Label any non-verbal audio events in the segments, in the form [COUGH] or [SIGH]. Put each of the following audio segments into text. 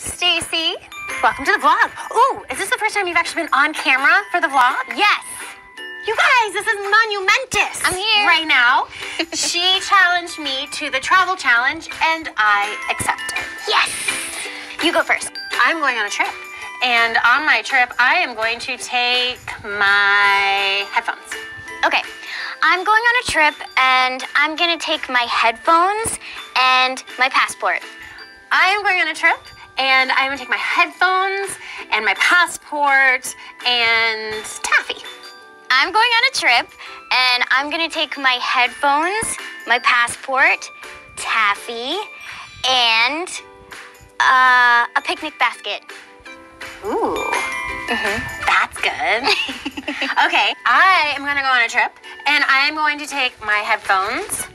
Stacie. Welcome to the vlog. Ooh, is this the first time you've actually been on camera for the vlog? Yes. You guys, this is monumentous. I'm here. Right now. she [LAUGHS] challenged me to the travel challenge and I accepted. Yes. You go first. I'm going on a trip. And on my trip, I am going to take my headphones. Okay. I'm going on a trip and I'm gonna take my headphones and my passport. I am going on a trip and I'm gonna take my headphones and my passport and taffy. I'm going on a trip and I'm gonna take my headphones, my passport, taffy, and uh, a picnic basket. Ooh. Mhm. That's good. [LAUGHS] okay, I am gonna go on a trip and I am going to take my headphones.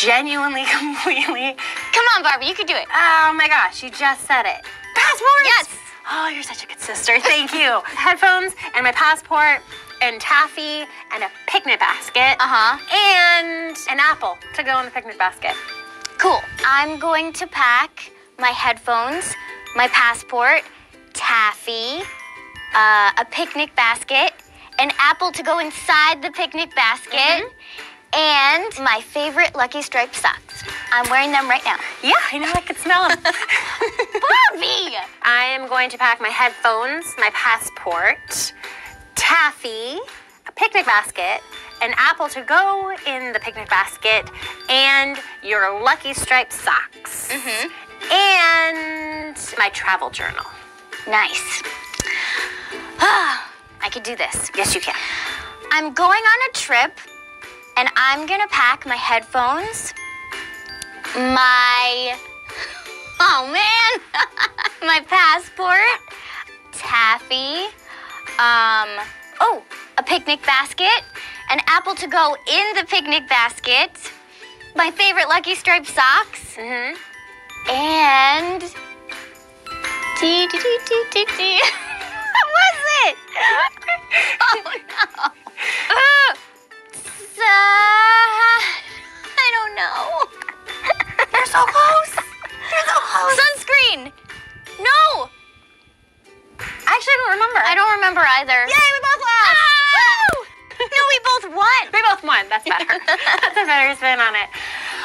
Genuinely, [LAUGHS] completely. Come on, Barbie, you can do it. Oh my gosh, you just said it. Passports! Yes. Oh, you're such a good sister. Thank you. [LAUGHS] headphones and my passport and taffy and a picnic basket. Uh-huh. And an apple to go in the picnic basket. Cool. I'm going to pack my headphones, my passport, taffy, uh, a picnic basket, an apple to go inside the picnic basket, and my favorite Lucky Striped socks. I'm wearing them right now. Yeah, I know I could smell them. [LAUGHS] [LAUGHS] Barbie! I am going to pack my headphones, my passport, taffy, a picnic basket, an apple to go in the picnic basket, and your lucky striped socks. Mm-hmm. And my travel journal. Nice. [SIGHS] I could do this. Yes, you can. I'm going on a trip, and I'm gonna pack my headphones, my oh man, [LAUGHS] my passport, taffy, um, oh, a picnic basket, an apple to go in the picnic basket, my favorite Lucky Striped socks, Mm-hmm. and dee dee dee dee dee dee. [LAUGHS] What was it? oh [LAUGHS] remember. I don't remember either. Yay, we both lost. Ah! no, we both won. [LAUGHS] We both won. That's better. [LAUGHS] That's a better spin on it.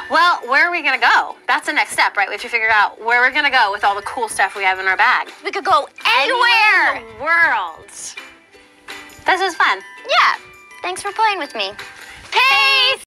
Well, where are we gonna go? That's the next step, right? We have to figure out where we're gonna go with all the cool stuff we have in our bag. We could go Anywhere anywhere. in the world. This was fun. Yeah. Thanks for playing with me. Peace.